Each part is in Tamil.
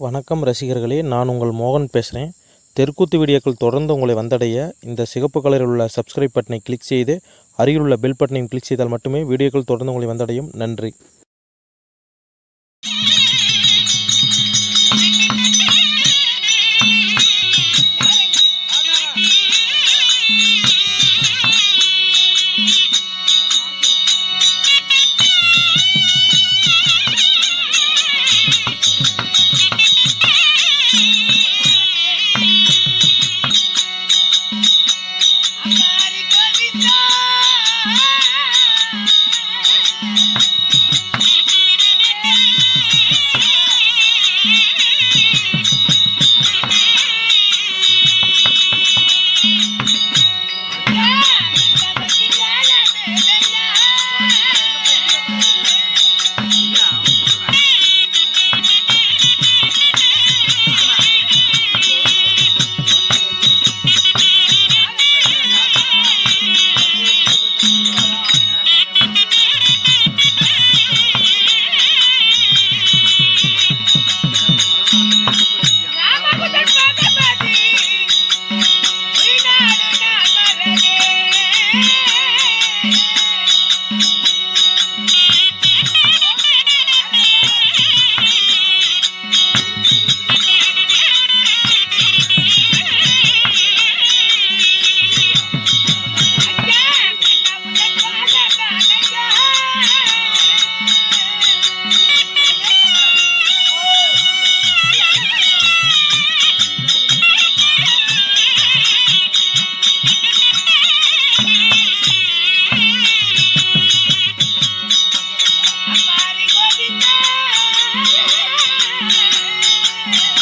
வணக்கம் ரசிகர்களே நான் உங்கள் மோகன் பேசுகிறேன் தெற்குத்து வீடியோக்கள் தொடர்ந்து உங்களை வந்தடைய இந்த சிகப்பு கலரில் உள்ள சப்ஸ்கிரைப் பட்டனை கிளிக் செய்து அருகில் உள்ள பெல் பட்டனையும் கிளிக் செய்தால் மட்டுமே வீடியோக்கள் தொடர்ந்து உங்களை வந்தடையும். நன்றி. Yeah.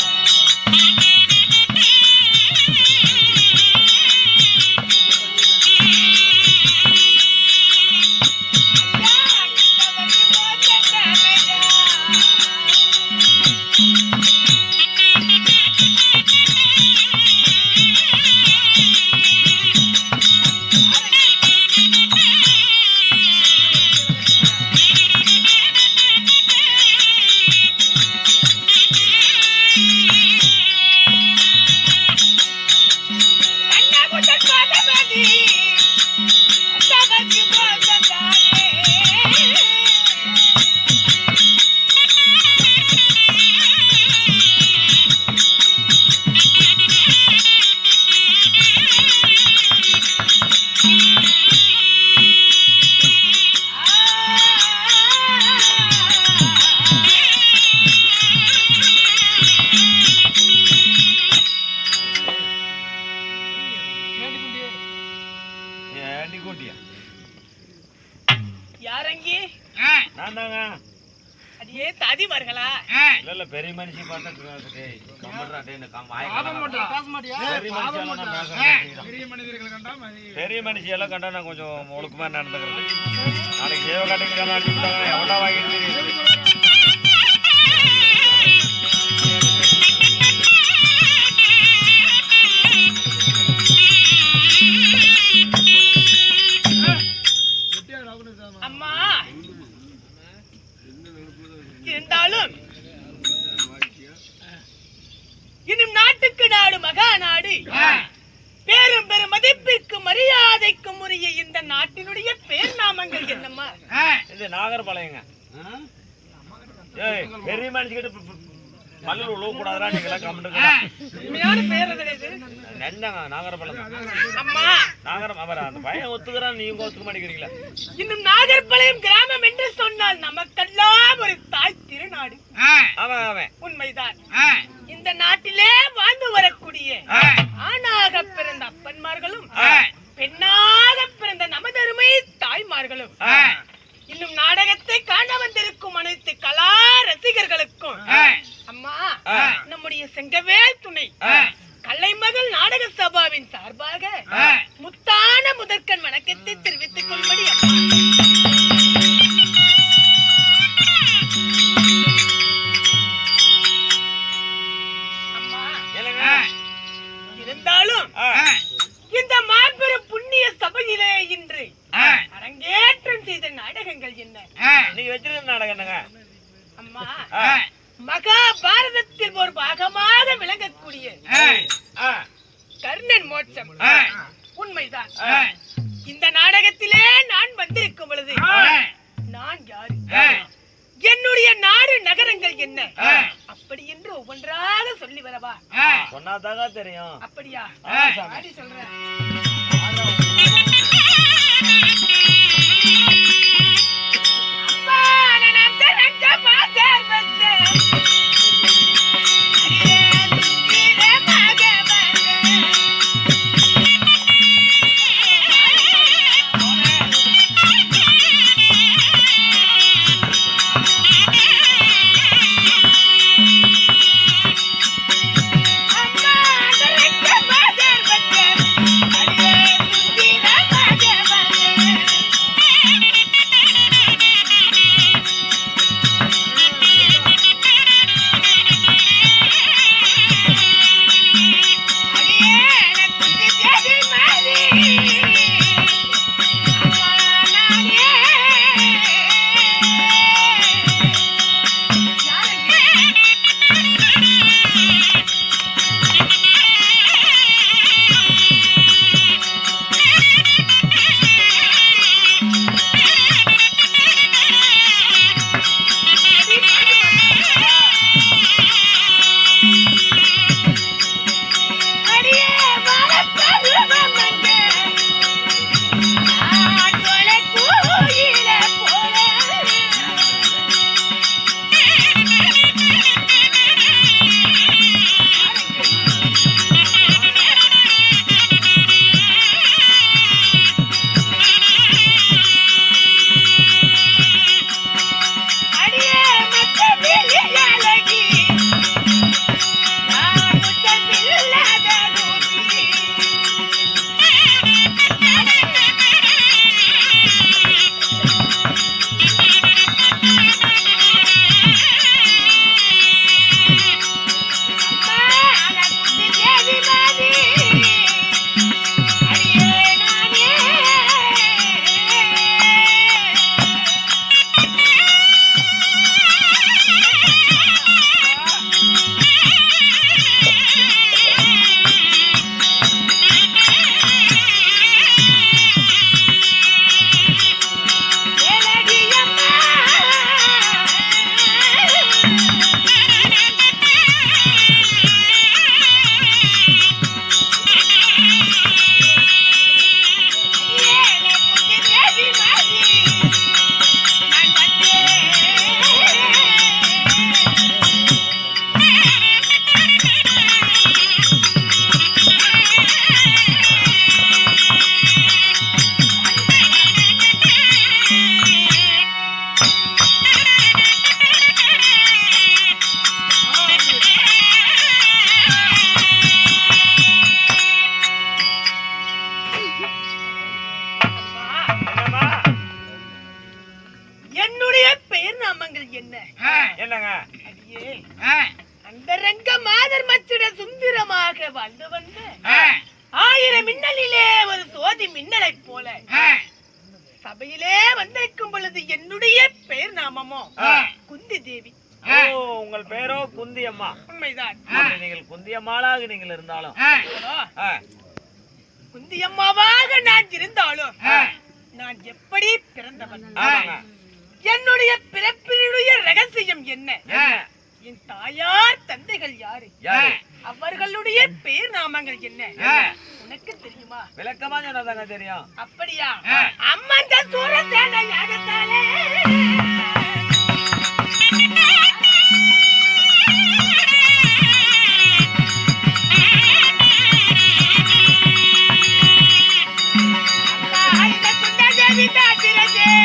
பெரிய மனுஷி எல்லாம் கண்டா நான் கொஞ்சம் ஒழுக்கமா நடந்துக்கிறேன் நாளைக்கு சேவை கட்டிக்கு அடிச்சு வாங்கிட்டு உரிய இந்த நாட்டினுடைய பேர் நாமங்கள் என்னம்மா இது நாகர்பாளையங்க. பெரிய பல்லு உழவு கூடாதுடா நீங்க எல்லாம் கம்முட்டுங்க உண்மையான பேர் அது இது? என்னங்க நாகர்பாளையம். அம்மா. நாகரம் அவர் அந்த பையன் ஒத்துக்கிறான் நீங்க ஒத்துக்க மாட்டேங்கிறீங்களா. இன்னும் நாகர்பாளையம் கிராமம் என்று சொன்னால் நமக்கெல்லாம் ஒரு தாய் திருநாடு. அவன் அவன். உண்மைதான். இந்த நாட்டிலே வாழ்ந்து வரக்கூடிய ஆணாக பிறந்த அப்பன்மார்களும் பெண்ணாக பிறந்த நமதருமை தாய்மார்களும் இன்னும் நாடகத்தை காண வந்திருக்கும் அனைத்து கலா ரசிகர்களுக்கும். அம்மா நம்முடைய செங்கவேல் துணை கலைமகள் நாடக சபாவின் சார்பாக முத்தான முதற்கண் வணக்கத்தை தெரிவித்துக் கொள்படி தேவி உங்கள் பேரோ குந்தி அம்மா உண்மைதான் நீங்கள் குந்தி அம்மாளாக நீங்கள் இருந்தாலும். குந்தி அம்மாவாக நான் இருந்தாலும் நான் எப்படி பிறந்தவன்? என்னுடைய பிறப்பினுடைய ரகசியம் என்ன? என் தாயார் தந்தைகள் யாரு? யாரு? அவர்களுடைய பெயர் நாமங்கள் என்ன? உனக்கு தெரியுமா? விளக்கமா சொன்னதாங்க தெரியும். அப்படியா? அம்மன் சூரசேன யாகத்தாலே 是大姐的姐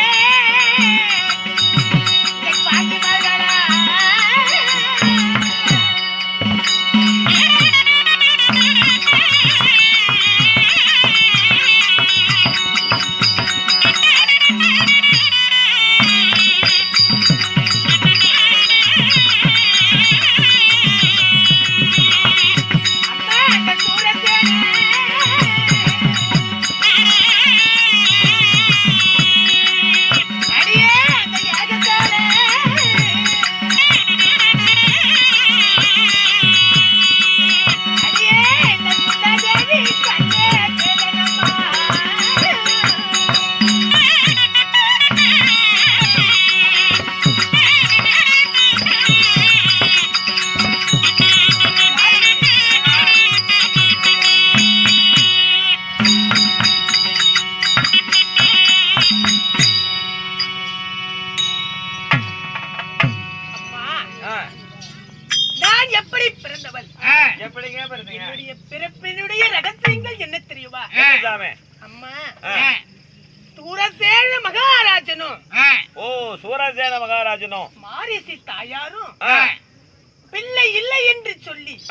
பிள்ளை இல்லை என்று சொல்லி.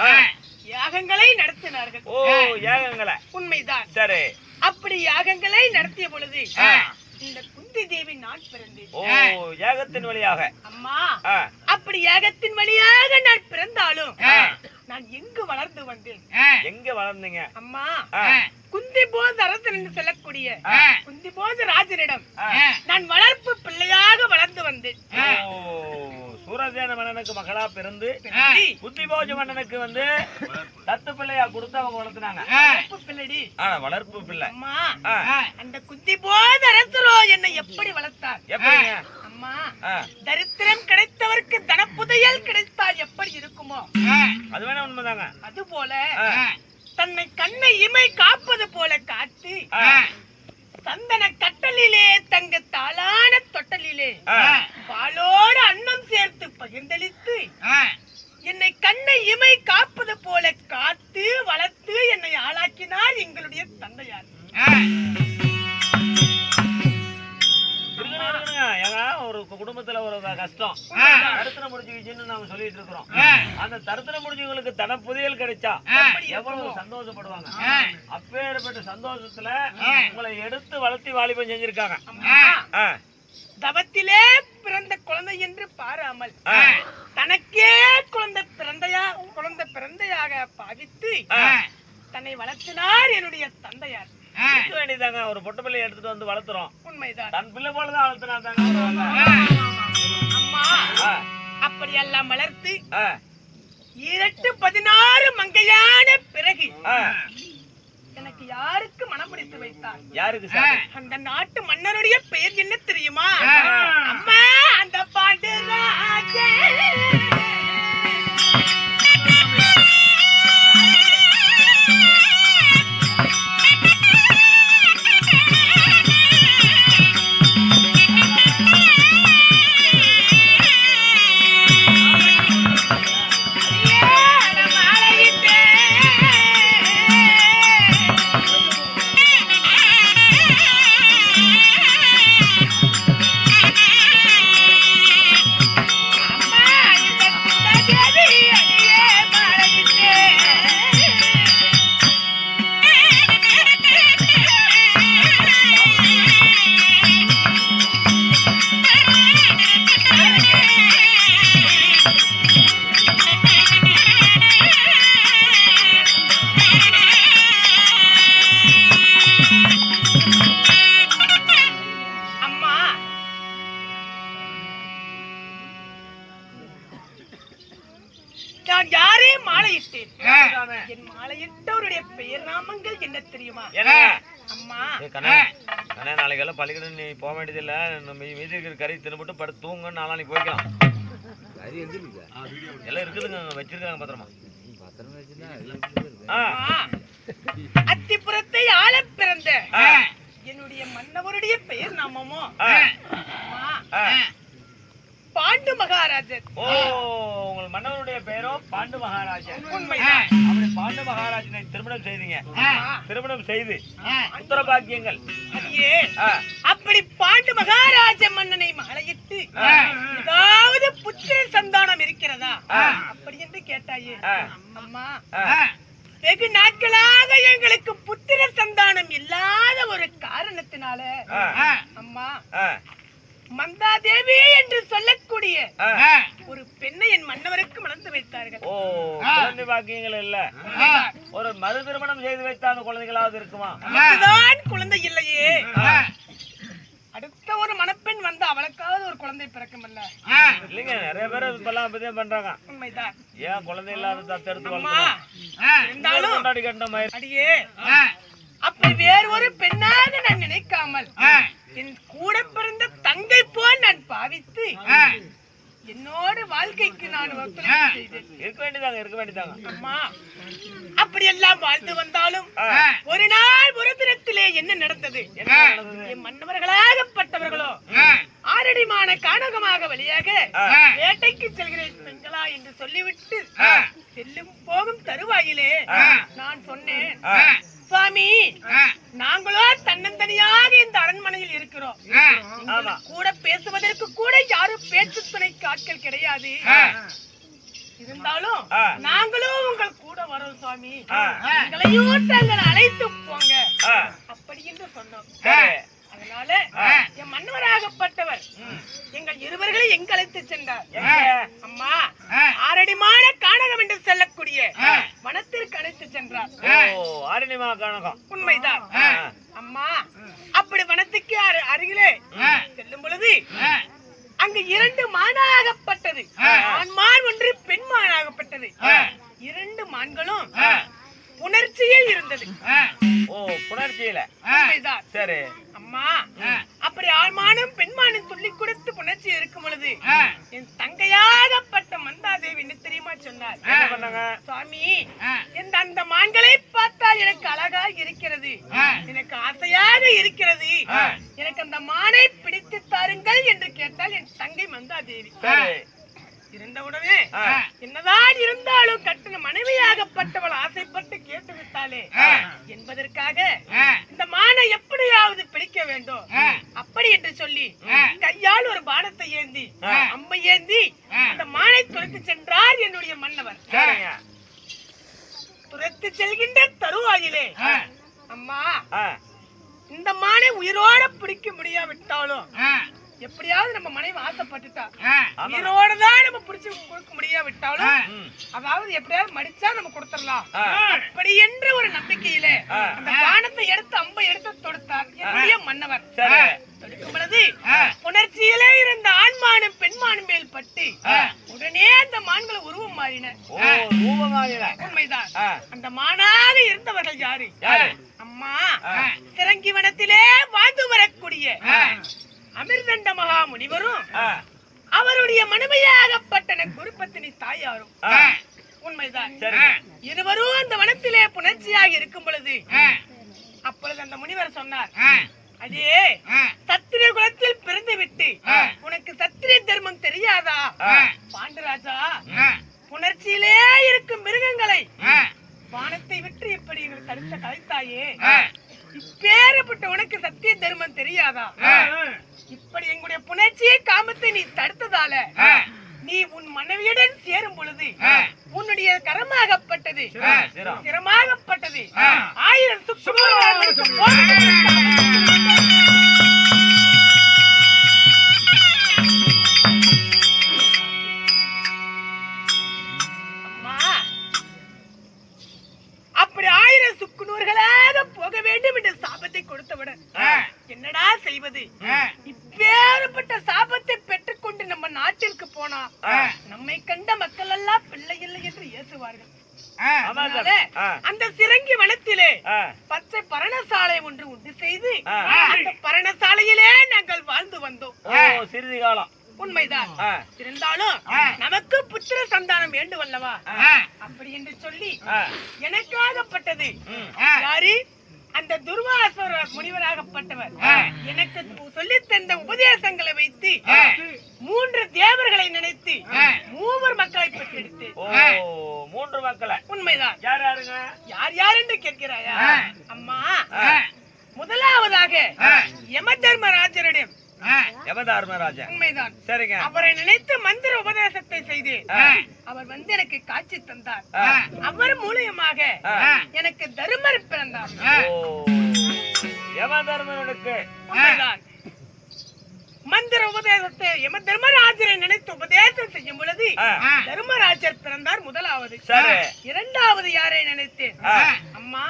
யாகங்களை நடத்தினார்கள். ஓ ஏகங்களை உண்மைதான். சரி. அப்படி யாகங்களை நடத்திய பொழுது. இந்த குந்தி தேவி நான் பிறந்தேன். ஓ ஏகத்தின் வழியாக. அம்மா. அப்படி யாகத்தின் வழியாக நான் பிறந்தாலும். நான் எங்கு வளர்ந்து வந்தேன்? எங்க வளர்ந்தீங்க? அம்மா. குந்தி போத அரசன் என்று சொல்லக்கூடிய. குந்தி போத ராஜனிடம். நான் வளர்ப்பு பிள்ளையாக வளர்ந்து வந்தேன். ஓ. சூரசேன மன்னனுக்கு மகளா பிறந்து பிறந்தி, புத்திபோஜ மன்னனுக்கு வந்து தத்து பிள்ளையா கொடுத்து அவங்க வளர்த்துனாங்க. வளர்ப்பு பிள்ளடி. ஆனா வளர்ப்பு பிள்ளை. அந்த குந்தி போத அரசரோ என்னை எப்படி வளர்த்தார்? எப்படிங்க? அம்மா அப்பேற்பட்ட சந்தோஷத்துல உங்களை எடுத்து வளர்த்தி வாலிபம் செஞ்சிருக்காங்க. தவத்திலே பிறந்த குழந்தை என்று பாராமல் தனக்கே குழந்தை பிறந்தையா குழந்தை பிறந்தையாக பாவித்து. தன்னை வளர்த்தினார் என்னுடைய தந்தையார். வேண்டியதாங்க ஒரு பொட்டு பிள்ளையை எடுத்துட்டு வந்து வளர்த்துறோம். உண்மைதான். தன் பிள்ளை போலதான் வளர்த்துனா. அம்மா அப்படியெல்லாம் வளர்த்து இரட்டு பதினாறு மங்கையான பிறகு யாருக்கு மனம் முடித்து வைத்தார் யாருக்கு அந்த நாட்டு மன்னருடைய பெயர் என்ன தெரியுமா? அம்மா அந்த பாண்டு எல்லாம் இருக்குதுங்க அங்க வச்சிருக்காங்க பத்திரமா. அத்திப்புறத்தை ஆள பிறந்த என்னுடைய மன்னவருடைய பெயர் நாமமோ. பாண்டு மகாராஜர் ஓ உங்கள் மன்னவருடைய பெயரோ பாண்டு மகாராஜன். அப்படி பாண்டு மகாராஜனை திருமணம் செய்தீங்க. திருமணம் செய்து. புத்திர பாக்கியங்கள் ஆ, அப்படி பாண்டு மகாராஜ மன்னனை மாலையிட்டு ஆ. ஏதாவது புத்திர சந்தானம் இருக்கிறதா. அப்படி என்று கேட்டாயே. அம்மா வெகு நாட்களாக எங்களுக்கு புத்திர சந்தானம் இல்லாத ஒரு காரணத்தினால அம்மா மந்தாதேவி என்று சொல்லக்கூடிய. ஒரு பெண்ணை என் மன்னவருக்கு மணந்து வைத்தார்கள். ஓ குழந்தை பாக்கியங்கள் இல்ல. ஒரு மறு திருமணம் செய்து வைத்த அந்த குழந்தைகளாவது இருக்குமா? அதுதான் குழந்தை இல்லையே. அடுத்த ஒரு மணப்பெண் வந்து அவளுக்காவது ஒரு குழந்தை பிறக்குமல்ல இல்லைங்க நிறைய பேர் இப்பெல்லாம் அப்படிதான் பண்றாங்க. உண்மைதான். ஏன் குழந்தை இல்லாத தத்தெடுத்து வளர்க்கணும்? இருந்தாலும் கொண்டாடி கட்டின மாதிரி. அடியே அப்படி வேறு ஒரு பெண்ணாக நான் நினைக்காமல் என் கூட பிறந்த தங்கை போல் நான் பாவித்து என்னோட வாழ்க்கைக்கு நான் இருக்க வேண்டியதாங்க இருக்க வேண்டியதாங்க அம்மா அப்படியெல்லாம் வாழ்ந்து வந்தாலும். ஒரு நாள் ஒரு தினத்திலே என்ன நடந்தது என்ன நடந்தது என் மன்னவர்களாகப்பட்டவர்களோ ஆரடிமான கானகமாக வழியாக. வேட்டைக்கு செல்கிறேன் பெண்களா என்று சொல்லிவிட்டு. செல்லும் போகும் தருவாயிலே. நான் சொன்னேன். சுவாமி நாங்களோ தன்னந்தனியாக இந்த அரண்மனையில் இருக்கிறோம் கூட பேசுவதற்கு கூட யாரும் பேச்சு துணைக்கு ஆட்கள் கிடையாது. இருந்தாலும். நாங்களும் உங்கள் கூட வரோம் சுவாமி. எங்களையும் தாங்கள் அழைத்து போங்க. அப்படி என்று சொன்னோம். அதனால. என் மன்னவராகப்பட்டவர். எங்கள் இருவர்களை எங்க அழைத்து சென்றார்? அம்மா ஆரடிமான கானகம் என்று சொல்லக்கூடிய வனத்திற்கு அழைத்து சென்றார். ஓ ஆரணிமா கணக்கம் உண்மைதான். அம்மா அப்படி வனத்துக்கு அரு- அருகிலே செல்லும் பொழுது அங்கு இரண்டு மானாகப்பட்டது. ஆண்மான் ஒன்று பெண்மானாகப்பட்டது. இரண்டு மான்களும் புணர்ச்சியில் இருந்தது. ஓ புணர்ச்சியில உண்மைதான் சரி அம்மா அப்படி ஆண்மானும் பெண்மானும் சொல்லிக் கொடுத்து புணர்ச்சி இருக்கும் பொழுது என் தங்கையாகப்பட்ட மந்தாதேவி என்ன தெரியுமா சொன்னார் என்ன பண்ணாங்க சுவாமி இந்த அந்த மான்களை பார்த்தால் எனக்கு அழகா இருக்கிறது எனக்கு ஆசையாக இருக்கிறது ஆ. எனக்கு அந்த மானை பிடித்து தாருங்கள் என்று கேட்டால் என் தங்கை மந்தாதேவி சரி இருந்தவுடனே ஆ. என்னதான் இருந்தாலும் கட்டின மனைவியாகப்பட்டவள் ஆசைப்பட்டு கேட்டு விட்டாளே என்பதற்காக இந்த மானை எப்படியாவது பிடிக்க வேண்டும் அப்படி என்று சொல்லி கையால் ஒரு பானத்தை ஏந்தி அம்பை ஏந்தி அந்த மானை துரத்து சென்றார் என்னுடைய மன்னவர் சரிங்க துரத்து செல்கின்ற தருவாயிலே அம்மா ஆ. இந்த மானை உயிரோட பிடிக்க முடியாவிட்டாலும் எப்படியாவது நம்ம மனைவி ஆசைப்பட்டுட்டா உயிரோட தான் நம்ம பிடிச்சு கொடுக்க முடியாவிட்டாலும் ம். அதாவது எப்படியாவது மடிச்சா நம்ம கொடுத்துடலாம் ஆ. அப்படி என்ற ஒரு நம்பிக்கையில ஆ. அந்த பானத்தை எடுத்து அம்பை எடுத்து தொடுத்தார் என்னுடைய மன்னவர் சரி தொடுக்கும் பொழுது புணர்ச்சியிலே இருந்த ஆண்மானும் பெண்மானும் பட்டு உடனே அந்த மான்கள் உருவம் மாறின உண்மைதான். அந்த மானாக இருந்தவர்கள் யாரு? அம்மா. சிறங்கி வனத்திலே வாழ்ந்து வரக்கூடிய. அமிர்தண்ட மகா முனிவரும். அவருடைய மனைவியாகப்பட்டன குருப்பத்தினி தாயாரும். உண்மைதான். இருவரும் அந்த வனத்திலே புணர்ச்சியாக இருக்கும் பொழுது அப்பொழுது அந்த முனிவர் சொன்னார் அதே சத்திரிய குலத்தில் பிறந்து விட்டு உனக்கு சத்திரிய தர்மம் தெரியாதா. பாண்டராஜா புணர்ச்சியிலே இருக்கும் மிருகங்களை வானத்தை விட்டு இப்படி இவர் தடுத்த கலைத்தாயே இப்பேறப்பட்ட உனக்கு சத்திய தர்மம் தெரியாதா? இப்படி எங்களுடைய புணர்ச்சியை காமத்தை நீ தடுத்ததால நீ உன் மனைவியுடன் சேரும் பொழுது உன்னுடைய கரமாகப்பட்டது. சிரமாகப்பட்டது. ஆயிரம் அப்படி ஆயிரம் போக வேண்டும் என்ற சாபத்தை கொடுத்தவுடன் என்னடா செய்வது? இப்பேற்பட்ட சாபத்தை நம்ம நாட்டிற்கு போனா நம்மை கண்ட மக்கள் எல்லாம் பிள்ளை இல்லை என்று ஏசுவார்கள். அந்த சிறங்கி வனத்திலே. பச்சை பரணசாலை ஒன்று உண்டு செய்து. அந்த பரணசாலையிலே நாங்கள் வாழ்ந்து வந்தோம். ஓ சிறிது காலம் உண்மைதான். இருந்தாலும் நமக்கு புத்திர சந்தானம் வேண்டும் அல்லவா? அப்படி என்று சொல்லி. எனக்காகப்பட்டது. யாரு? அந்த துர்வாசர முனிவராகப்பட்டவர். எனக்கு சொல்லி தந்த உபதேசங்களை வைத்து மூன்று தேவர்களை நினைத்து மூவர் மக்களை பெற்றெடுத்தேன் ஓ மூன்று மக்களை. உண்மைதான். யார் யாருங்க? யார் யார் என்று கேட்கிறாயா? அம்மா முதலாவதாக யம தர்மராஜரிடம் யமதர்மராஜன் உண்மைதான் சரிங்க அவரை நினைத்து மந்திர உபதேசத்தை செய்து. அவர் வந்து எனக்கு காட்சி தந்தார். அவர் மூலியமாக. எனக்கு தருமர் பிறந்தார் ஓ யமதர்மனுக்கு மந்திர உபதேசத்தை யம தர்மராஜரை நினைத்து உபதேசம் செய்யும் பொழுது. தர்மராஜர் பிறந்தார் முதலாவது. இரண்டாவது யாரை நினைத்தேன் ஆ. அம்மா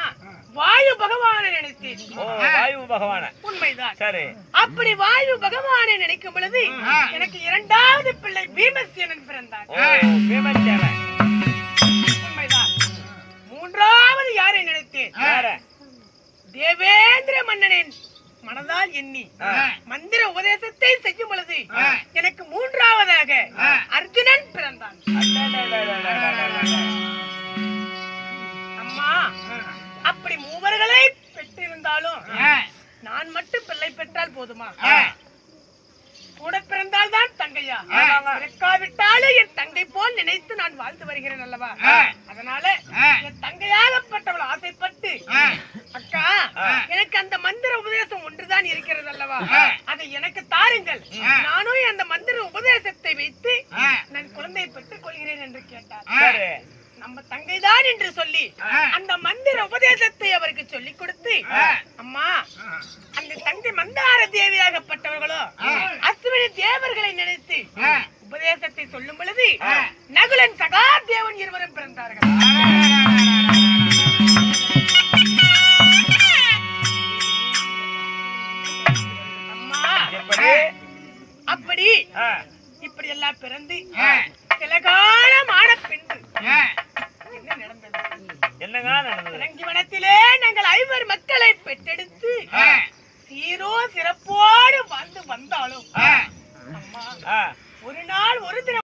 வாயு பகவானை நினைத்தேன். வாயு பகவான. உண்மைதான். சரி. அப்படி வாயு பகவானை நினைக்கும் பொழுது எனக்கு இரண்டாவது பிள்ளை பீமசேனன் உண்மைதான். மூன்றாவது யாரை நினைத்தேன்? தேவேந்திர மன்னனின் மனதால் எண்ணி. மந்திர உபதேசத்தை செய்யும் பொழுது எனக்கு மூன்றாவதாக அர்ஜுனன் பிறந்தான். அம்மா அப்படி மூவர்களை பெற்றிருந்தாலும் நான் மட்டும் பிள்ளை பெற்றால் போதுமா? கூட பிறந்தால்தான் தங்கையா? பிறக்காவிட்டாலே என் தங்கை போல் நினைத்து நான் வாழ்ந்து வருகிறேன் அல்லவா? அதனால என் தங்கையாகப்பட்டவள் ஆசைப்பட்டு அக்கா எனக்கு அந்த மந்திர உபதேசம் ஒன்றுதான் இருக்கிறது அல்லவா? அதை எனக்கு தாருங்கள். நானும் அந்த மந்திர உபதேசத்தை வைத்து நான் குழந்தையை பெற்றுக் கொள்கிறேன் என்று கேட்டார். நம்ம தங்கைதான் என்று சொல்லி அந்த மந்திர உபதேசத்தை அவருக்கு சொல்லிக் கொடுத்து அம்மா அந்த தங்கை மந்தார தேவியாகப்பட்டவர்களோ அஸ்வினி தேவர்களை நினைத்து உபதேசத்தை சொல்லும் பொழுது